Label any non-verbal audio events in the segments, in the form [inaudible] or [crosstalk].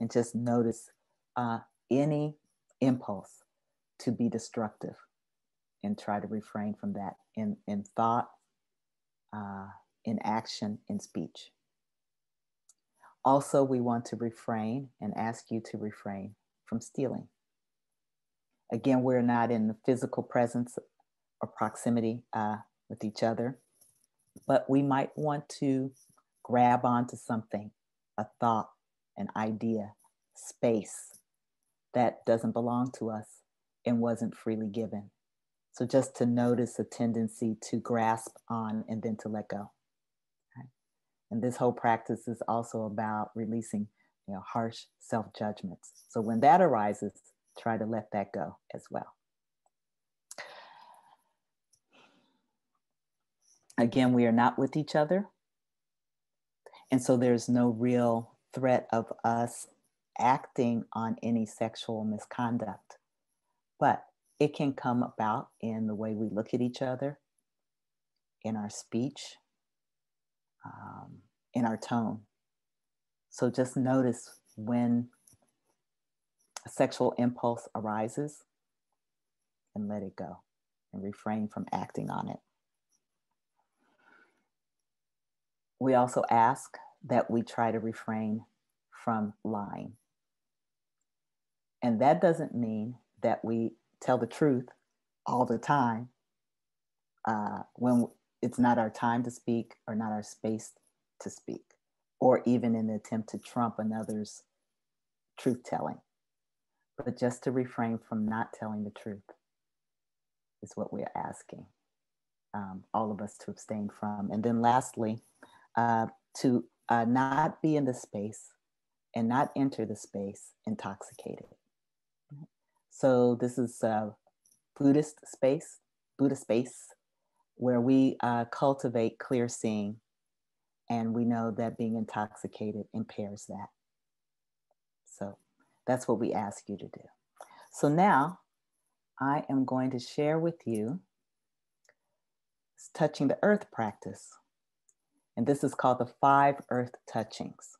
and just notice uh, any impulse to be destructive and try to refrain from that in, in thought, uh, in action, in speech. Also, we want to refrain and ask you to refrain from stealing. Again, we're not in the physical presence or proximity uh, with each other, but we might want to grab onto something, a thought, an idea, space that doesn't belong to us and wasn't freely given. So just to notice a tendency to grasp on and then to let go. Okay? And this whole practice is also about releasing you know, harsh self judgments. So when that arises, try to let that go as well. Again, we are not with each other. And so there's no real threat of us acting on any sexual misconduct. But it can come about in the way we look at each other, in our speech, um, in our tone. So just notice when a sexual impulse arises and let it go and refrain from acting on it. We also ask that we try to refrain from lying. And that doesn't mean that we tell the truth all the time uh, when it's not our time to speak or not our space to speak, or even in the attempt to trump another's truth telling. But just to refrain from not telling the truth is what we're asking um, all of us to abstain from. And then lastly, uh, to uh, not be in the space and not enter the space intoxicated. So this is a Buddhist space, Buddha space, where we uh, cultivate clear seeing, and we know that being intoxicated impairs that. So that's what we ask you to do. So now I am going to share with you touching the earth practice. And this is called the five earth touchings.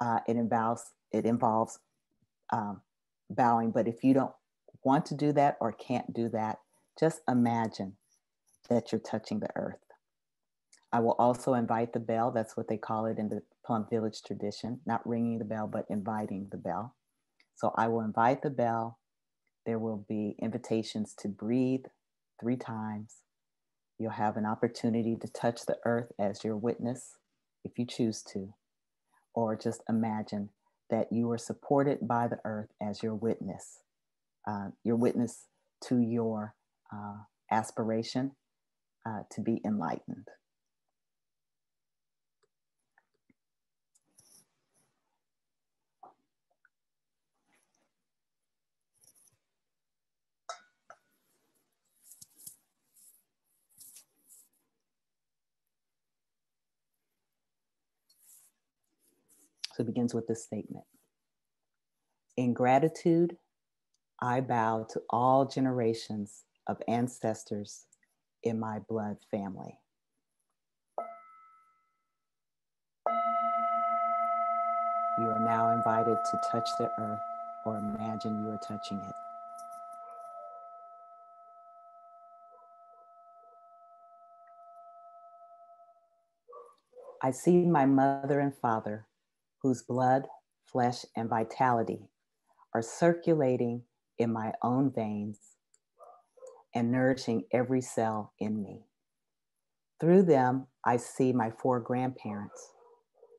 Uh, it involves it involves um, bowing. But if you don't want to do that or can't do that, just imagine that you're touching the earth. I will also invite the bell. That's what they call it in the Plum Village tradition, not ringing the bell, but inviting the bell. So I will invite the bell. There will be invitations to breathe three times. You'll have an opportunity to touch the earth as your witness if you choose to, or just imagine that you are supported by the earth as your witness, uh, your witness to your uh, aspiration uh, to be enlightened. So it begins with this statement In gratitude, I bow to all generations of ancestors in my blood family. You are now invited to touch the earth or imagine you are touching it. I see my mother and father whose blood, flesh, and vitality are circulating in my own veins and nourishing every cell in me. Through them, I see my four grandparents.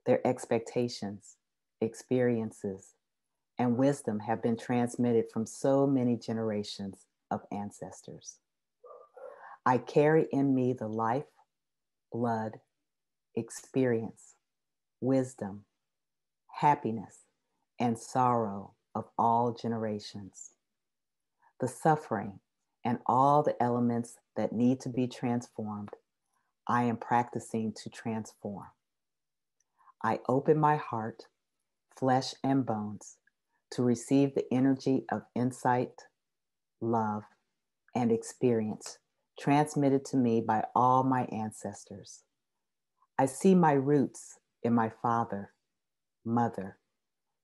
Their expectations, experiences, and wisdom have been transmitted from so many generations of ancestors. I carry in me the life, blood, experience, wisdom, happiness, and sorrow of all generations. The suffering and all the elements that need to be transformed, I am practicing to transform. I open my heart, flesh, and bones to receive the energy of insight, love, and experience transmitted to me by all my ancestors. I see my roots in my father, mother,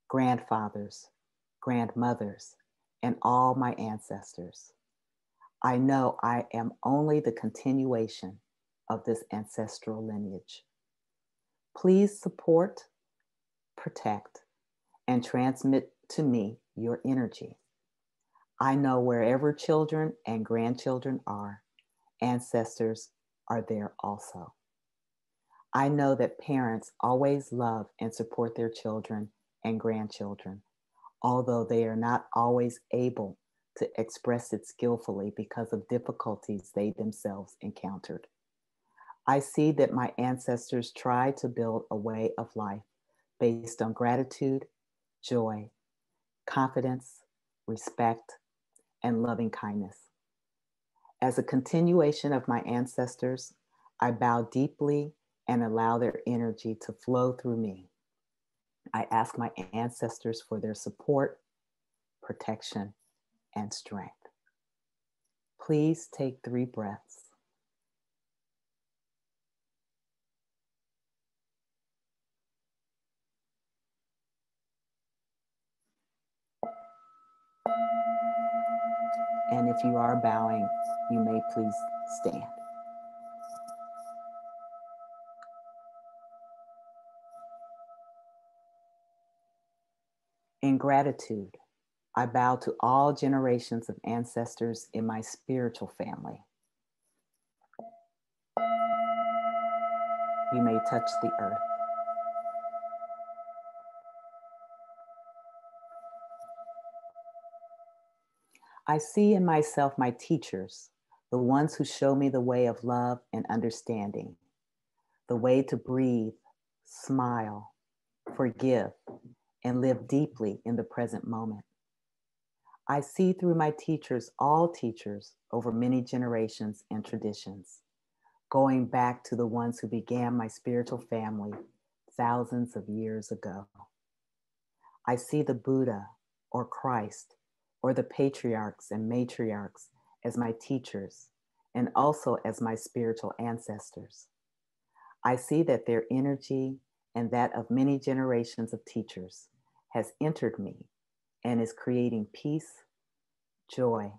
grandfathers, grandmothers, and all my ancestors. I know I am only the continuation of this ancestral lineage. Please support, protect, and transmit to me your energy. I know wherever children and grandchildren are, ancestors are there also. I know that parents always love and support their children and grandchildren, although they are not always able to express it skillfully because of difficulties they themselves encountered. I see that my ancestors tried to build a way of life based on gratitude, joy, confidence, respect, and loving kindness. As a continuation of my ancestors, I bow deeply and allow their energy to flow through me. I ask my ancestors for their support, protection, and strength. Please take three breaths. And if you are bowing, you may please stand. In gratitude, I bow to all generations of ancestors in my spiritual family. You may touch the earth. I see in myself my teachers, the ones who show me the way of love and understanding, the way to breathe, smile, forgive, and live deeply in the present moment. I see through my teachers, all teachers over many generations and traditions, going back to the ones who began my spiritual family thousands of years ago. I see the Buddha or Christ or the patriarchs and matriarchs as my teachers and also as my spiritual ancestors. I see that their energy and that of many generations of teachers has entered me and is creating peace, joy,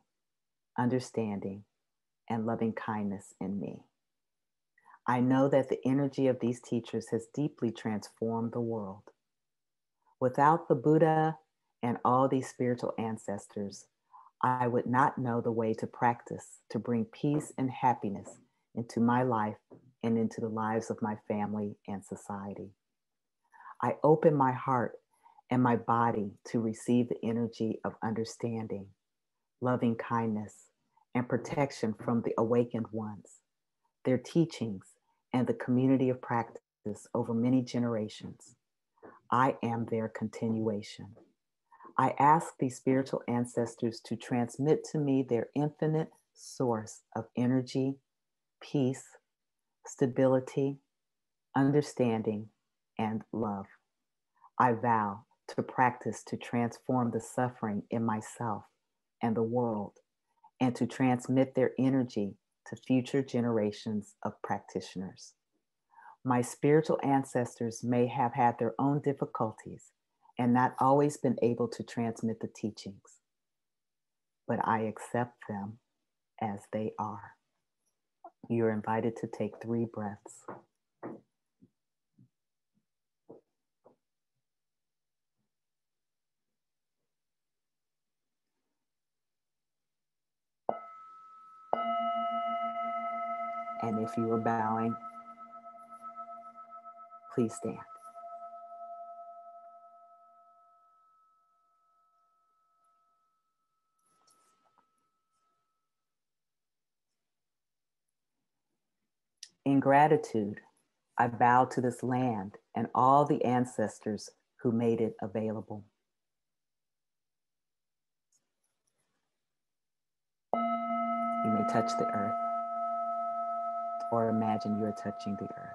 understanding, and loving kindness in me. I know that the energy of these teachers has deeply transformed the world. Without the Buddha and all these spiritual ancestors, I would not know the way to practice to bring peace and happiness into my life and into the lives of my family and society. I open my heart and my body to receive the energy of understanding, loving kindness, and protection from the awakened ones, their teachings, and the community of practice over many generations. I am their continuation. I ask these spiritual ancestors to transmit to me their infinite source of energy, peace, stability, understanding, and love. I vow to practice to transform the suffering in myself and the world, and to transmit their energy to future generations of practitioners. My spiritual ancestors may have had their own difficulties and not always been able to transmit the teachings, but I accept them as they are. You're invited to take three breaths. And if you are bowing, please stand. In gratitude, I bow to this land and all the ancestors who made it available. You may touch the earth or imagine you're touching the earth.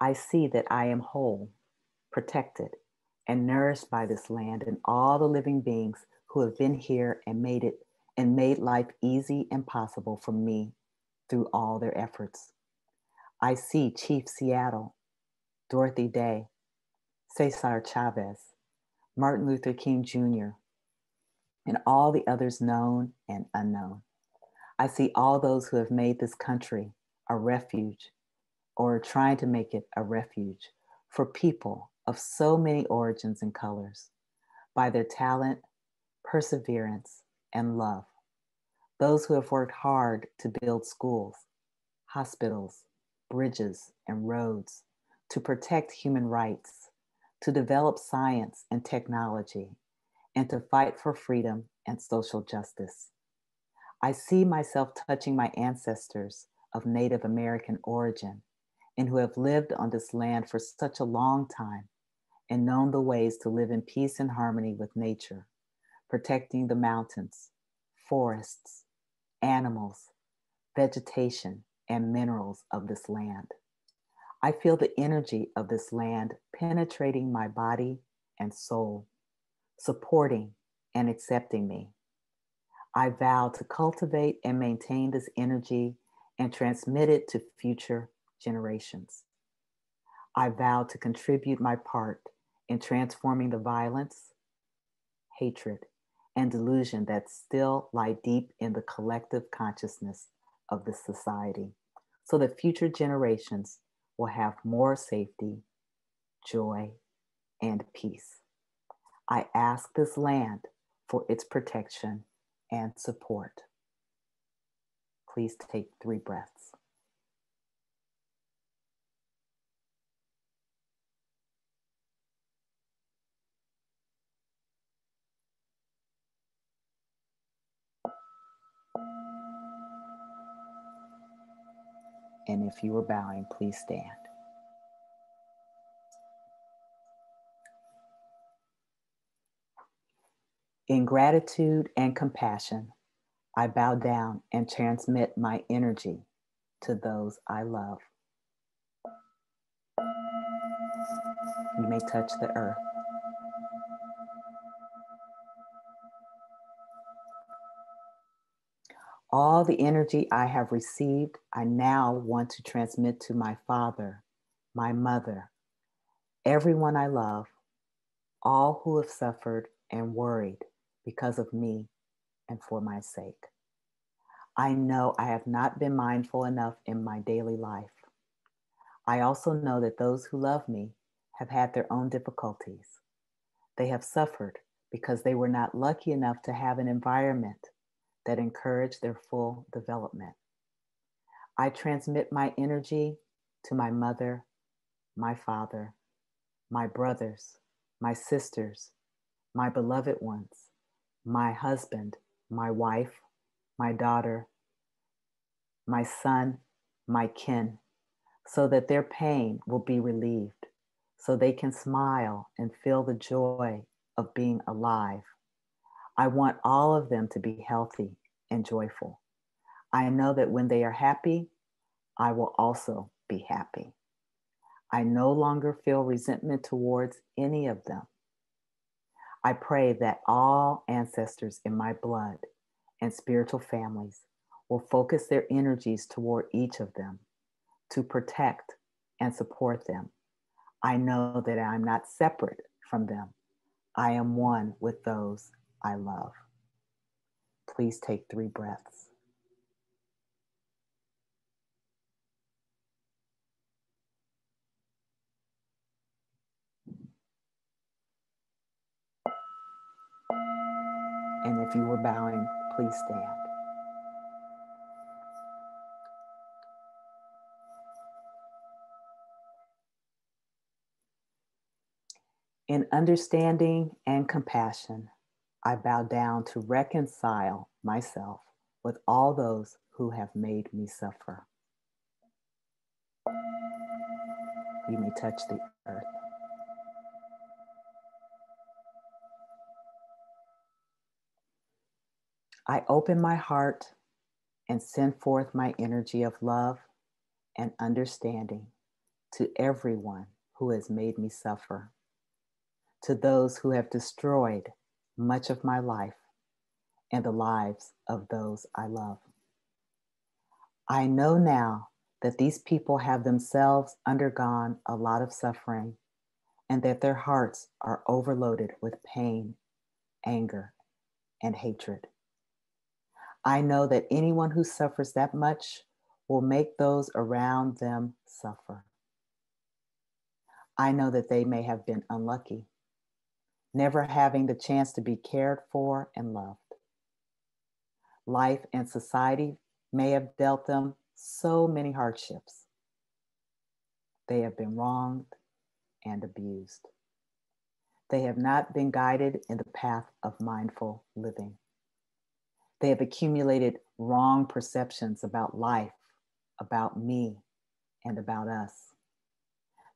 I see that I am whole, protected, and nourished by this land and all the living beings who have been here and made it and made life easy and possible for me through all their efforts. I see Chief Seattle Dorothy Day, Cesar Chavez, Martin Luther King Jr., and all the others known and unknown. I see all those who have made this country a refuge or trying to make it a refuge for people of so many origins and colors by their talent, perseverance, and love. Those who have worked hard to build schools, hospitals, bridges, and roads, to protect human rights, to develop science and technology, and to fight for freedom and social justice. I see myself touching my ancestors of Native American origin and who have lived on this land for such a long time and known the ways to live in peace and harmony with nature, protecting the mountains, forests, animals, vegetation, and minerals of this land. I feel the energy of this land penetrating my body and soul, supporting and accepting me. I vow to cultivate and maintain this energy and transmit it to future generations. I vow to contribute my part in transforming the violence, hatred, and delusion that still lie deep in the collective consciousness of the society so that future generations will have more safety, joy, and peace. I ask this land for its protection and support. Please take three breaths. And if you are bowing, please stand. In gratitude and compassion, I bow down and transmit my energy to those I love. You may touch the earth. All the energy I have received, I now want to transmit to my father, my mother, everyone I love, all who have suffered and worried because of me and for my sake. I know I have not been mindful enough in my daily life. I also know that those who love me have had their own difficulties. They have suffered because they were not lucky enough to have an environment that encouraged their full development. I transmit my energy to my mother, my father, my brothers, my sisters, my beloved ones, my husband, my wife, my daughter, my son, my kin, so that their pain will be relieved, so they can smile and feel the joy of being alive. I want all of them to be healthy and joyful. I know that when they are happy, I will also be happy. I no longer feel resentment towards any of them. I pray that all ancestors in my blood and spiritual families will focus their energies toward each of them to protect and support them. I know that I'm not separate from them. I am one with those I love. Please take three breaths. If you were bowing, please stand. In understanding and compassion, I bow down to reconcile myself with all those who have made me suffer. You may touch the earth. I open my heart and send forth my energy of love and understanding to everyone who has made me suffer, to those who have destroyed much of my life and the lives of those I love. I know now that these people have themselves undergone a lot of suffering and that their hearts are overloaded with pain, anger, and hatred. I know that anyone who suffers that much will make those around them suffer. I know that they may have been unlucky, never having the chance to be cared for and loved. Life and society may have dealt them so many hardships. They have been wronged and abused. They have not been guided in the path of mindful living. They have accumulated wrong perceptions about life, about me, and about us.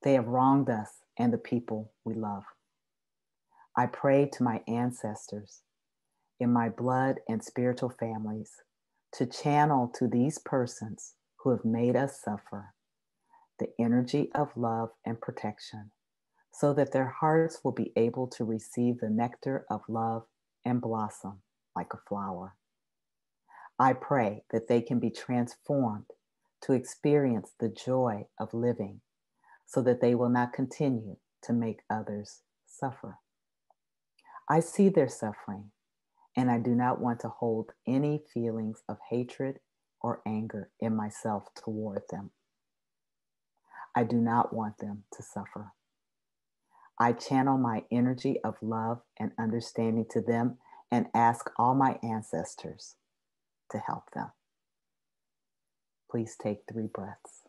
They have wronged us and the people we love. I pray to my ancestors in my blood and spiritual families to channel to these persons who have made us suffer the energy of love and protection so that their hearts will be able to receive the nectar of love and blossom like a flower. I pray that they can be transformed to experience the joy of living so that they will not continue to make others suffer. I see their suffering and I do not want to hold any feelings of hatred or anger in myself toward them. I do not want them to suffer. I channel my energy of love and understanding to them and ask all my ancestors to help them. Please take three breaths.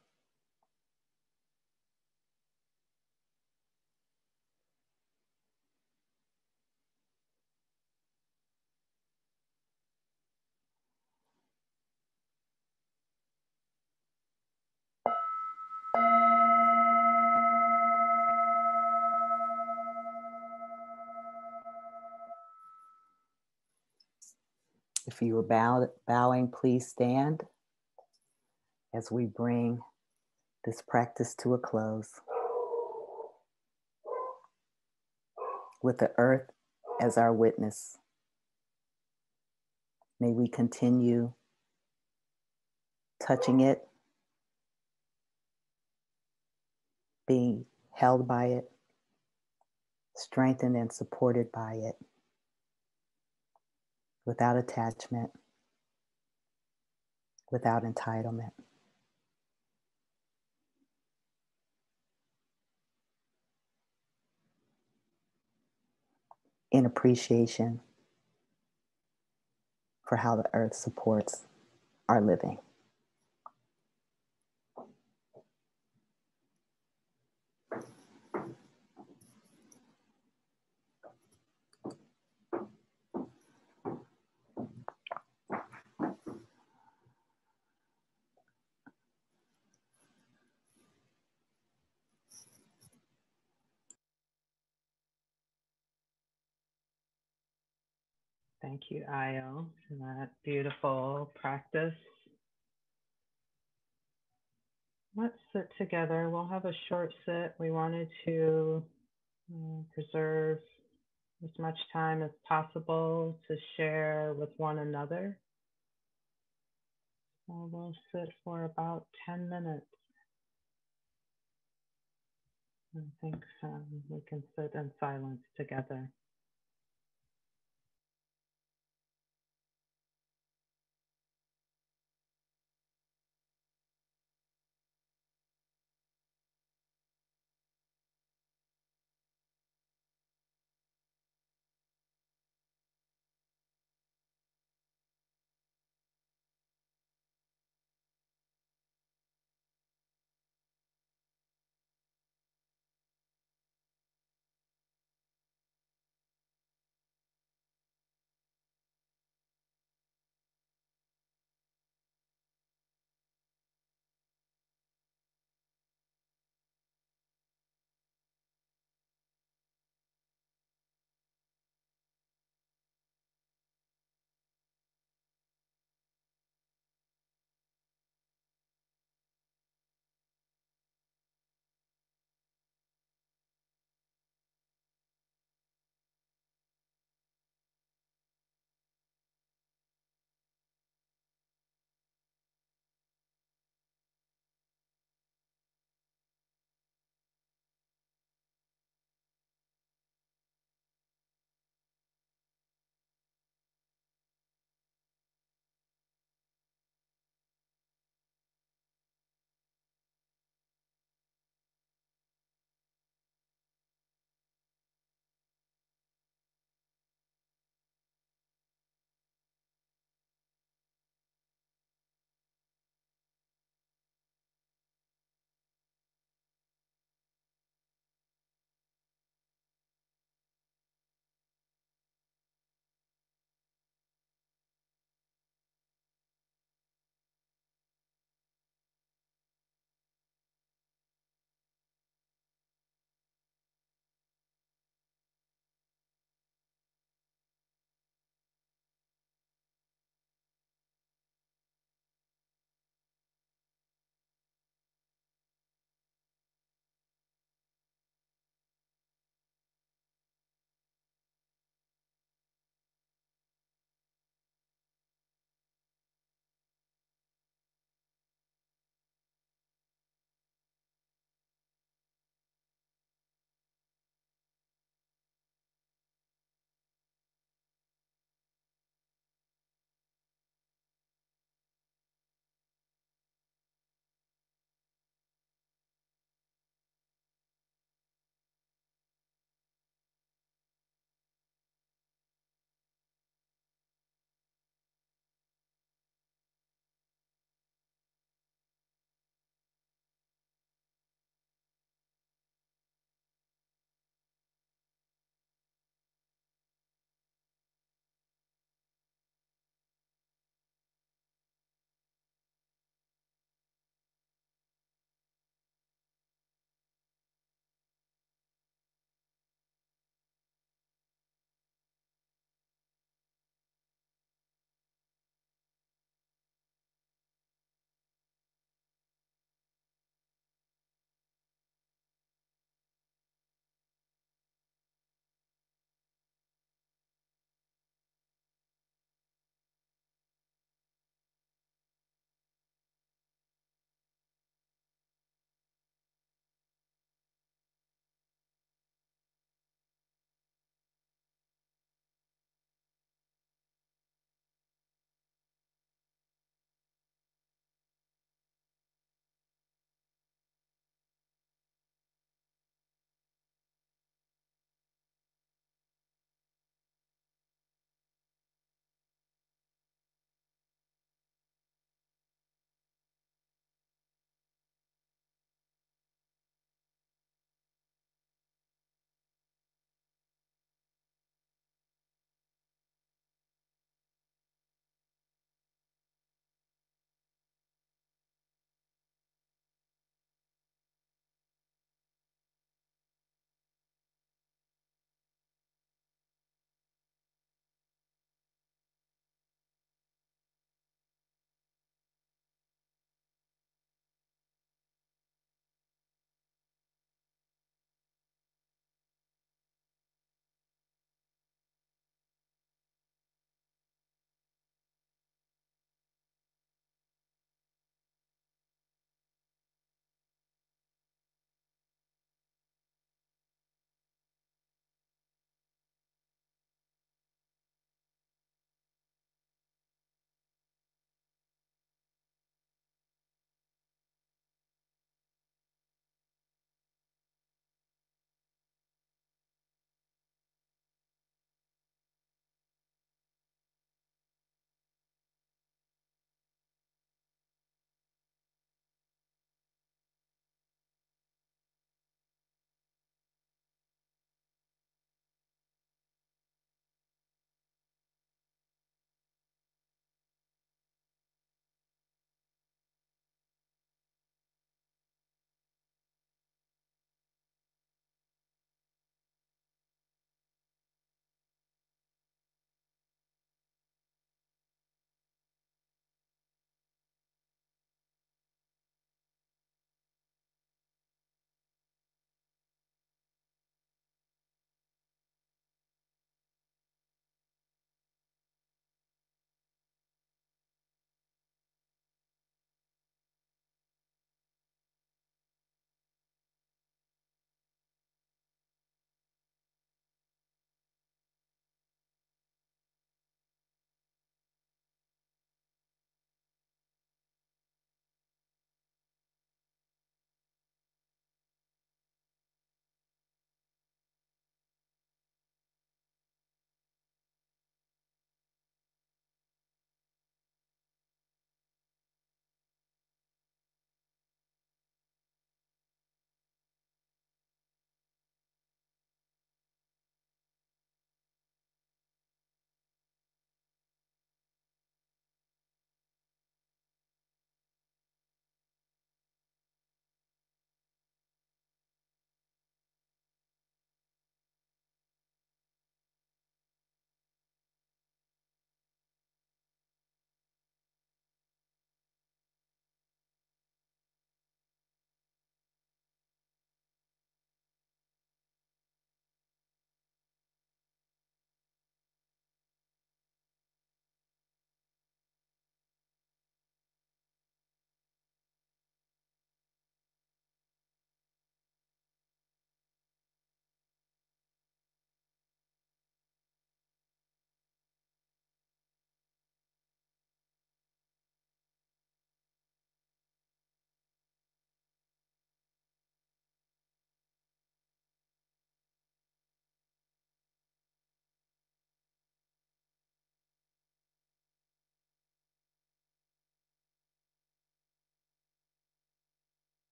If you are bow, bowing, please stand as we bring this practice to a close. With the earth as our witness, may we continue touching it, being held by it, strengthened and supported by it without attachment, without entitlement. In appreciation for how the earth supports our living. Thank you, Ayo, for that beautiful practice. Let's sit together. We'll have a short sit. We wanted to uh, preserve as much time as possible to share with one another. So we'll sit for about 10 minutes. I think um, we can sit in silence together.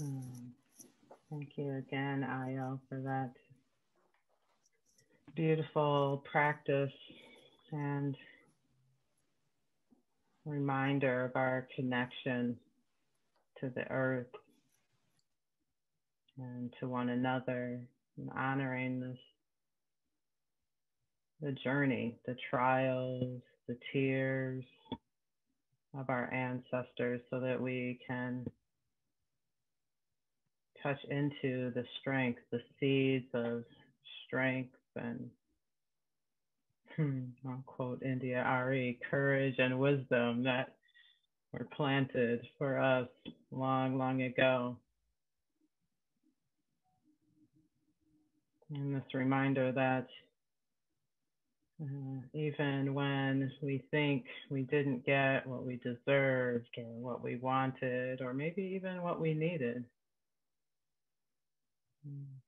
Hmm. Thank you again, Ayo, for that beautiful practice and reminder of our connection to the earth and to one another and honoring this the journey, the trials, the tears of our ancestors so that we can touch into the strength, the seeds of strength and hmm, I'll quote India.Arie, courage and wisdom that were planted for us long, long ago. And this reminder that uh, even when we think we didn't get what we deserved or what we wanted, or maybe even what we needed,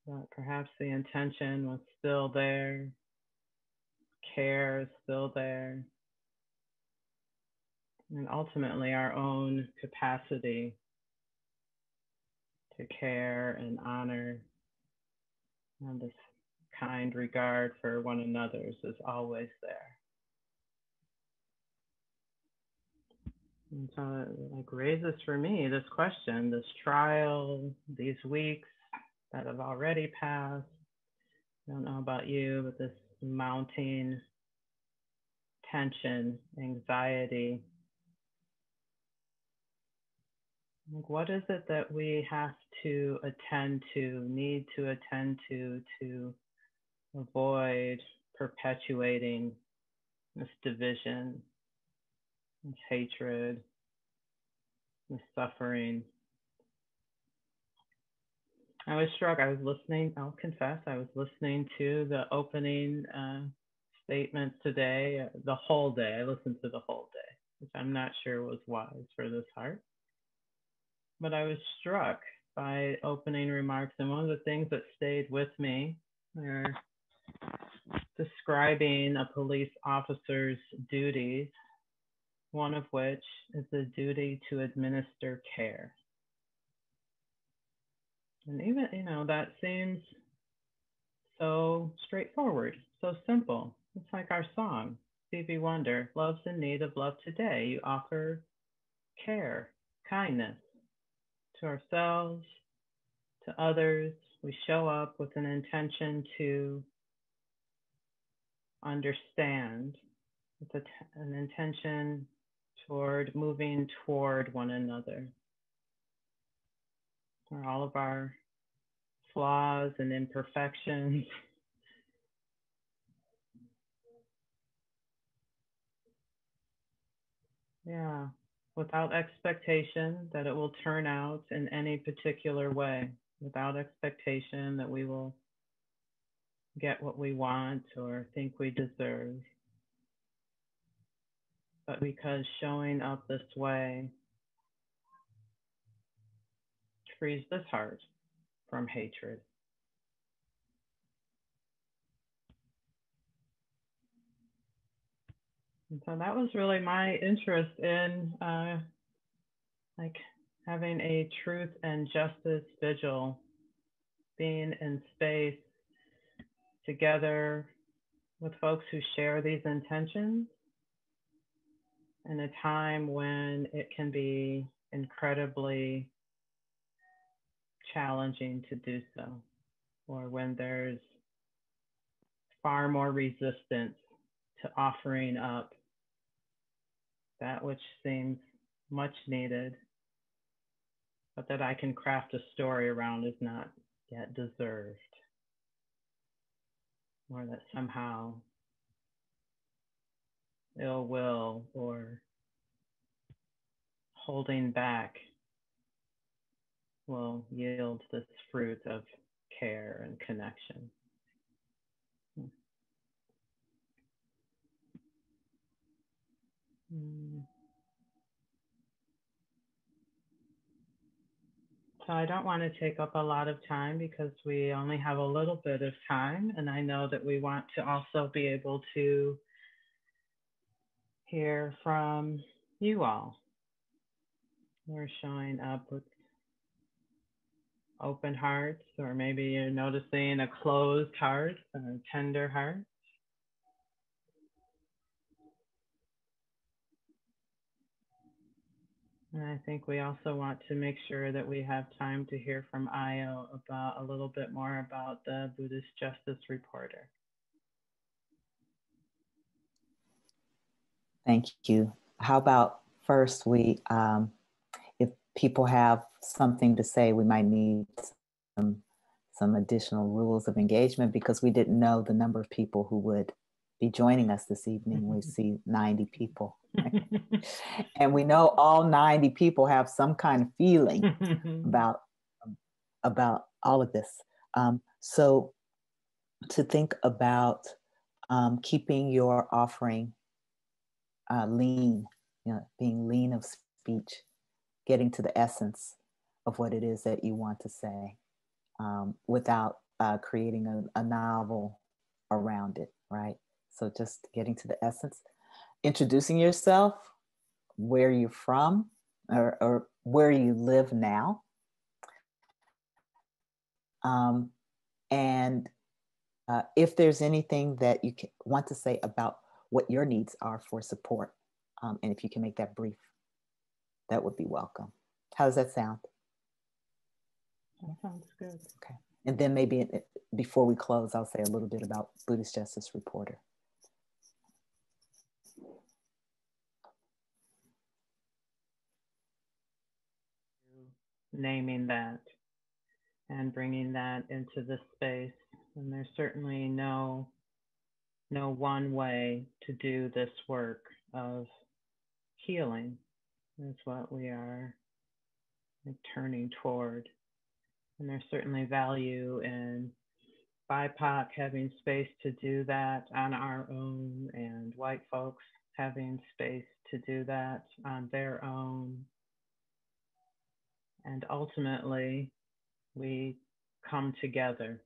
but perhaps the intention was still there, care is still there, and ultimately our own capacity to care and honor and this kind regard for one another's is always there. And so it like raises for me this question, this trial, these weeks, that have already passed. I don't know about you, but this mounting tension, anxiety. Like what is it that we have to attend to, need to attend to, to avoid perpetuating this division, this hatred, this suffering? I was struck. I was listening. I'll confess, I was listening to the opening uh, statements today, uh, the whole day. I listened to the whole day, which I'm not sure was wise for this heart. But I was struck by opening remarks, and one of the things that stayed with me are describing a police officer's duties, one of which is the duty to administer care. And even, you know, that seems so straightforward, so simple. It's like our song, Stevie Wonder, Love's in Need of Love Today. You offer care, kindness to ourselves, to others. We show up with an intention to understand, with an intention toward moving toward one another all of our flaws and imperfections. [laughs] Yeah, without expectation that it will turn out in any particular way, without expectation that we will get what we want or think we deserve. But because showing up this way frees this heart from hatred. And so that was really my interest in uh, like having a truth and justice vigil, being in space together with folks who share these intentions in a time when it can be incredibly challenging to do so, or when there's far more resistance to offering up that which seems much needed, but that I can craft a story around is not yet deserved, or that somehow ill will or holding back will yield this fruit of care and connection. Hmm. So I don't want to take up a lot of time because we only have a little bit of time. And I know that we want to also be able to hear from you all. We're showing up with open hearts, or maybe you're noticing a closed heart, a tender heart. And I think we also want to make sure that we have time to hear from Ayo about a little bit more about the Buddhist Justice Reporter. Thank you. How about first we, um, people have something to say, we might need some, some additional rules of engagement because we didn't know the number of people who would be joining us this evening. We [laughs] see 90 people. [laughs] [laughs] and we know all 90 people have some kind of feeling about about all of this. Um, so to think about um, keeping your offering uh, lean, you know, being lean of speech, getting to the essence of what it is that you want to say um, without uh, creating a, a novel around it, right? So just getting to the essence, introducing yourself, where you're from, or, or where you live now. Um, and uh, if there's anything that you want to say about what your needs are for support, um, and if you can make that brief, that would be welcome. How does that sound? That sounds good. Okay. And then maybe uh, before we close, I'll say a little bit about Buddhist Justice Reporter. naming that and bringing that into the space. And there's certainly no no one way to do this work of healing. Is what we are turning toward. And there's certainly value in BIPOC having space to do that on our own, and white folks having space to do that on their own. And ultimately, we come together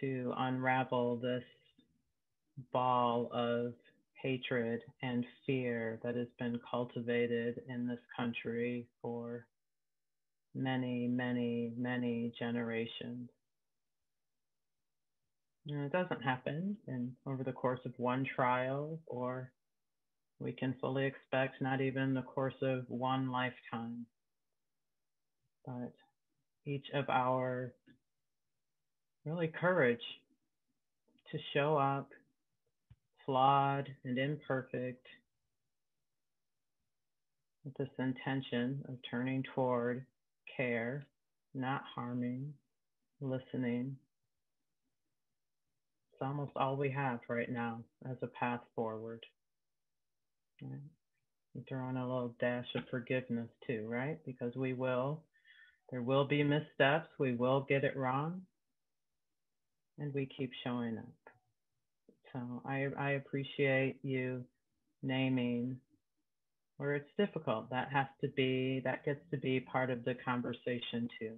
to unravel this ball of hatred and fear that has been cultivated in this country for many, many, many generations. And it doesn't happen in over the course of one trial, or we can fully expect not even the course of one lifetime but each of our really courage to show up flawed and imperfect with this intention of turning toward care, not harming, listening. It's almost all we have right now as a path forward. Right? Throw on a little dash of forgiveness too, right? Because we will there will be missteps. We will get it wrong. And we keep showing up. So I, I appreciate you naming where it's difficult. That has to be, that gets to be part of the conversation too.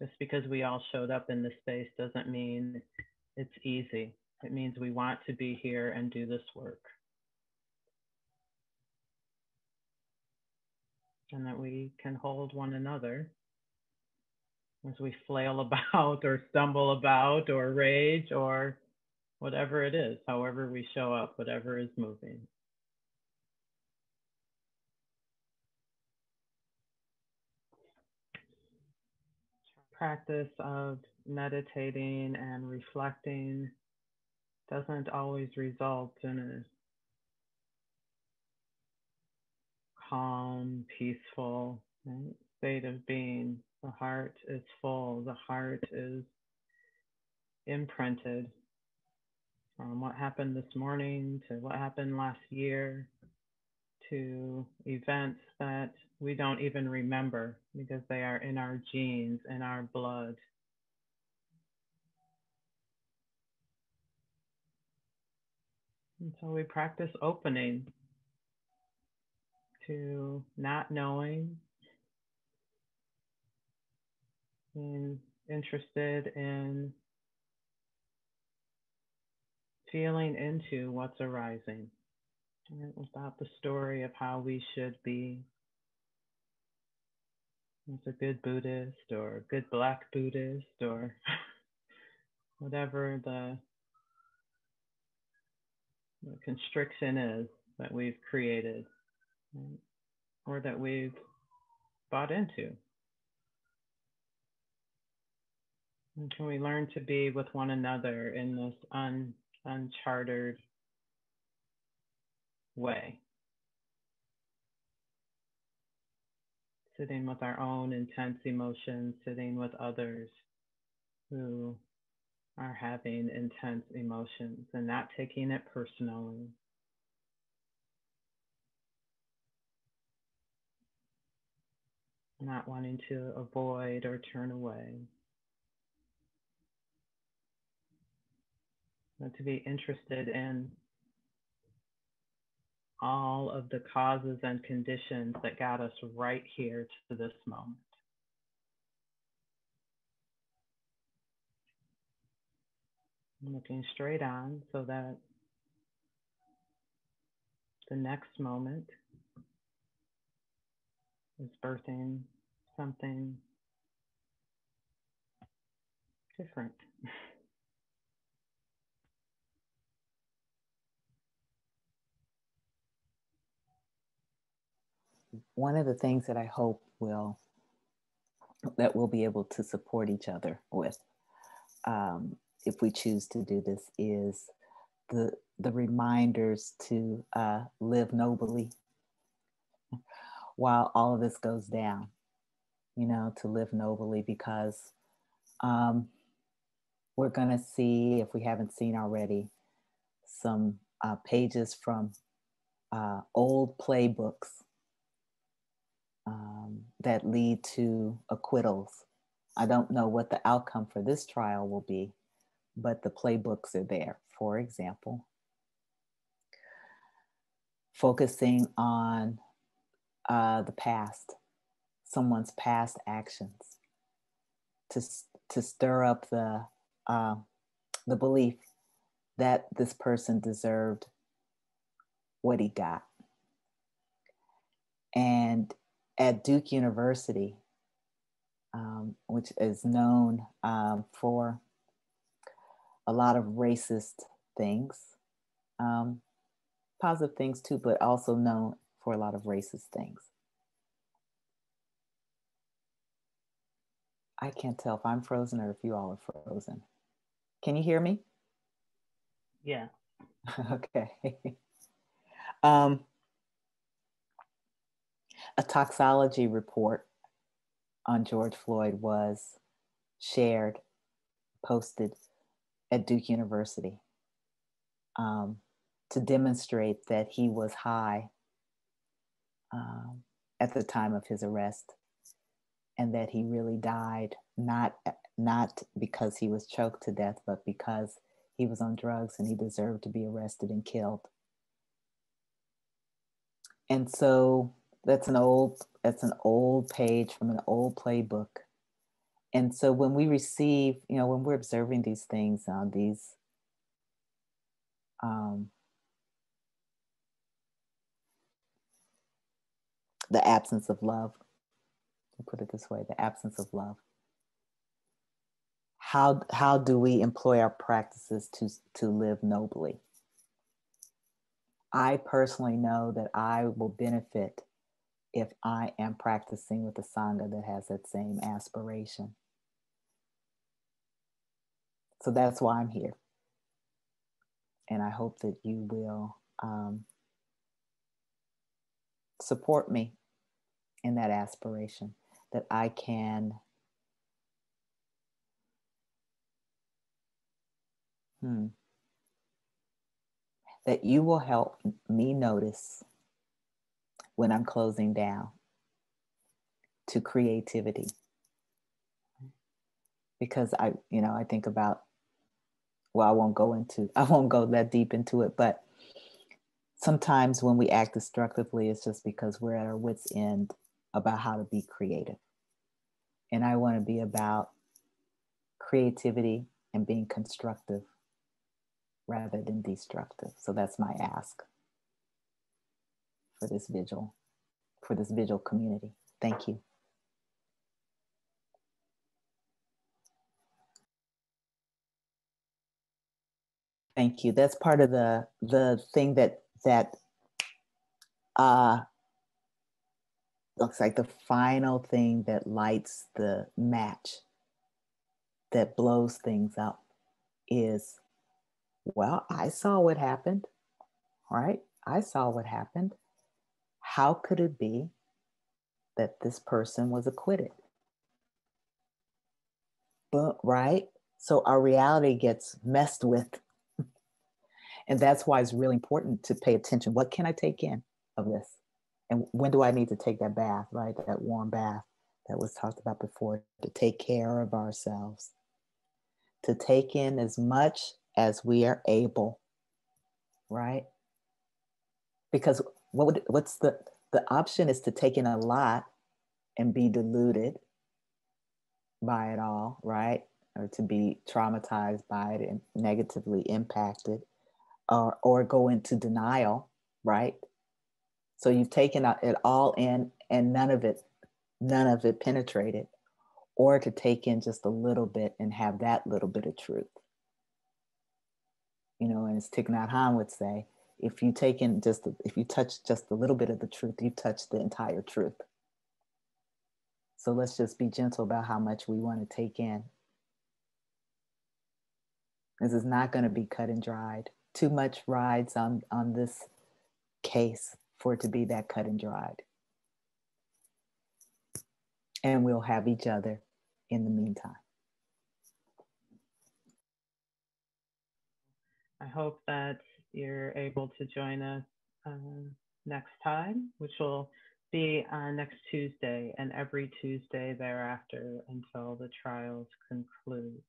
Just because we all showed up in the space doesn't mean it's easy. It means we want to be here and do this work. and that we can hold one another as we flail [laughs] about or stumble about or rage or whatever it is, however we show up, whatever is moving. Practice of meditating and reflecting doesn't always result in a calm, peaceful state of being. The heart is full. The heart is imprinted from what happened this morning to what happened last year to events that we don't even remember because they are in our genes, in our blood. And so we practice opening to not knowing and interested in feeling into what's arising without the story of how we should be. It's a good Buddhist or a good black Buddhist or [laughs] whatever the, the constriction is that we've created right? or that we've bought into. And can we learn to be with one another in this un, unchartered way? Sitting with our own intense emotions, sitting with others who are having intense emotions and not taking it personally. Not wanting to avoid or turn away. To be interested in all of the causes and conditions that got us right here to this moment. Looking straight on so that the next moment is birthing something different. [laughs] one of the things that I hope will that we'll be able to support each other with um, if we choose to do this is the the reminders to uh, live nobly while all of this goes down you know to live nobly because um, we're going to see if we haven't seen already some uh, pages from uh, old playbooks um, that lead to acquittals. I don't know what the outcome for this trial will be, but the playbooks are there. For example, focusing on uh, the past, someone's past actions, to to stir up the uh, the belief that this person deserved what he got, and at Duke University, um, which is known um, for a lot of racist things, um, positive things too, but also known for a lot of racist things. I can't tell if I'm frozen or if you all are frozen. Can you hear me? Yeah. [laughs] okay. [laughs] um, a toxology report on George Floyd was shared, posted at Duke University um, to demonstrate that he was high um, at the time of his arrest and that he really died not not because he was choked to death but because he was on drugs and he deserved to be arrested and killed. And so that's an old that's an old page from an old playbook. And so when we receive you know when we're observing these things uh, these um, the absence of love to put it this way the absence of love how how do we employ our practices to to live nobly? I personally know that i will benefit if I am practicing with a Sangha that has that same aspiration. So that's why I'm here. And I hope that you will um, support me in that aspiration, that I can. Hmm, that you will help me notice when I'm closing down to creativity. Because I, you know, I think about, well, I won't go into, [laughs] I won't go that deep into it, but sometimes when we act destructively, it's just because we're at our wits' end about how to be creative. And I want to be about creativity and being constructive rather than destructive. So that's my ask for this vigil, for this vigil community. Thank you. Thank you. That's part of the the thing that that uh, looks like the final thing that lights the match, that blows things up, is well, I saw what happened, right? I saw what happened. How could it be that this person was acquitted? But right? So our reality gets messed with [laughs] and that's why it's really important to pay attention. What can I take in of this? And when do I need to take that bath, right? That warm bath that was talked about before, to take care of ourselves, to take in as much as we are able, right? Because what would, what's the, the option is to take in a lot and be deluded by it all, right? Or to be traumatized by it and negatively impacted or, or go into denial, right? So you've taken it all in and none of it, none of it penetrated, or to take in just a little bit and have that little bit of truth. You know, and as Thich Nhat Hanh would say, if you take in just, if you touch just a little bit of the truth, you touch the entire truth. So let's just be gentle about how much we want to take in. This is not going to be cut and dried too much rides on, on this case for it to be that cut and dried. And we'll have each other in the meantime. I hope that you're able to join us uh, next time, which will be uh, next Tuesday and every Tuesday thereafter until the trials conclude.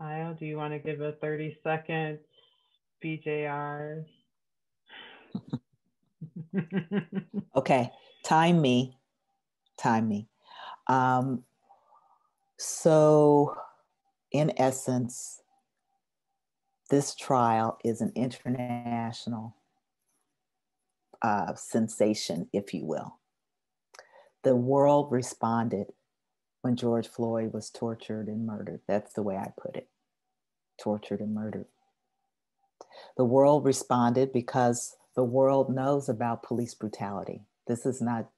Ayo, do you want to give a 30 second BJR? [laughs] okay, time me. Time me. Um, so, in essence, this trial is an international uh, sensation, if you will. The world responded when George Floyd was tortured and murdered. That's the way I put it tortured and murdered. The world responded because the world knows about police brutality. This is not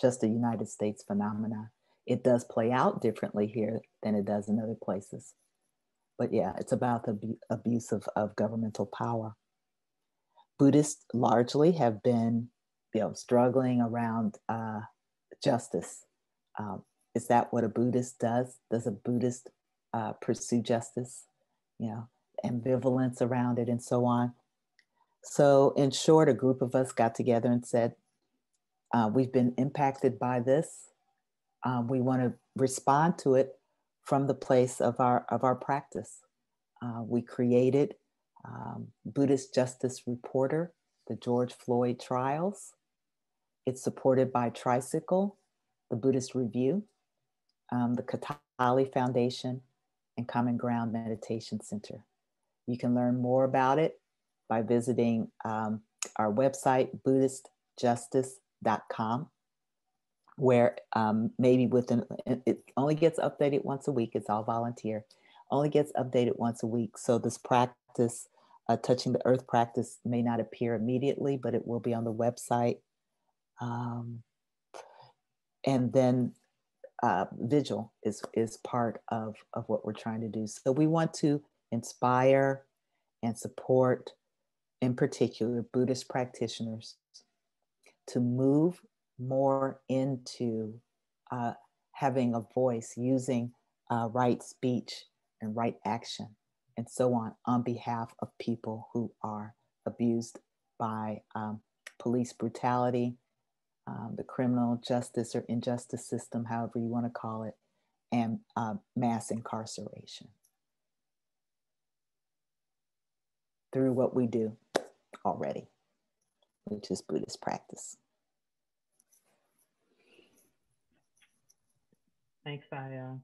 just a United States phenomenon. It does play out differently here than it does in other places. But yeah, it's about the abuse of, of governmental power. Buddhists largely have been you know, struggling around uh, justice. Um, is that what a Buddhist does? Does a Buddhist uh, pursue justice? You know, ambivalence around it and so on. So, in short, a group of us got together and said, uh, We've been impacted by this. Um, we want to respond to it from the place of our, of our practice. Uh, we created um, Buddhist Justice Reporter, the George Floyd trials. It's supported by Tricycle, the Buddhist Review, um, the Kataly Foundation, and Common Ground Meditation Center. You can learn more about it by visiting um, our website, BuddhistJustice.com, where um, maybe within, it only gets updated once a week. It's all volunteer, only gets updated once a week. So this practice, uh, touching the earth practice, may not appear immediately, but it will be on the website. Um, and then uh, vigil is is part of of what we're trying to do. So we want to inspire and support, in particular, Buddhist practitioners to move more into uh, having a voice, using uh, right speech and right action, and so on, on behalf of people who are abused by um, police brutality, um, the criminal justice or injustice system, however you want to call it, and uh, mass incarceration through what we do already, which is Buddhist practice. Thanks, Ayo.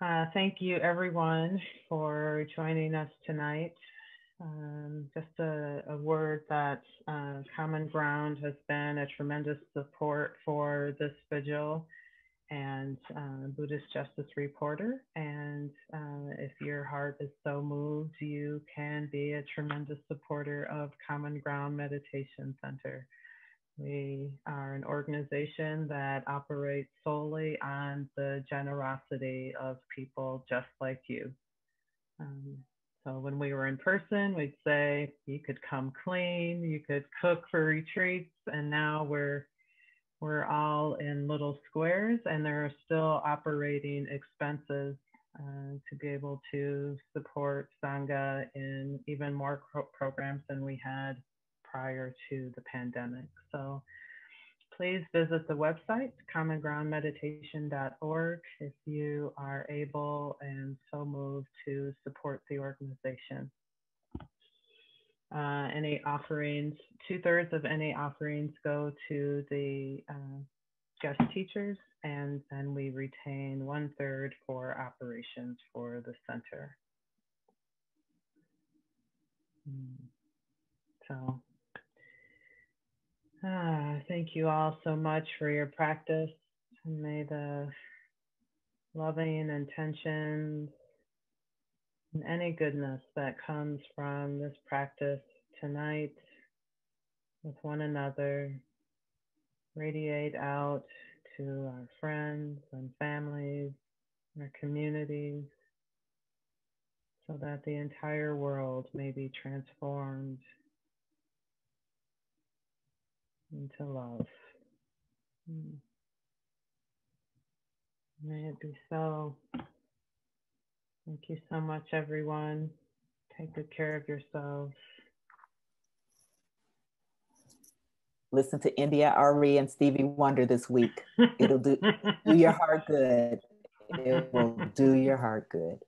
Uh, thank you, everyone, for joining us tonight. Um, just a, a, word that uh, Common Ground has been a tremendous support for this vigil. and uh, Buddhist Justice Reporter. And uh, if your heart is so moved, you can be a tremendous supporter of Common Ground Meditation Center. We are an organization that operates solely on the generosity of people just like you. Um, so when we were in person, we'd say you could come clean, you could cook for retreats, and now we're we're all in little squares and there are still operating expenses uh, to be able to support Sangha in even more pro programs than we had prior to the pandemic. So please visit the website, commongroundmeditation.org, if you are able and so moved to support the organization. Uh, any offerings, two thirds of any offerings go to the uh, guest teachers, and then we retain one third for operations for the center. Hmm. So, ah, thank you all so much for your practice. And may the loving intentions and any goodness that comes from this practice tonight with one another radiate out to our friends and families, our communities, so that the entire world may be transformed into love. Hmm. May it be so. Thank you so much, everyone. Take good care of yourselves. Listen to India.Arie and Stevie Wonder this week. It'll do, [laughs] do your heart good. It will do your heart good.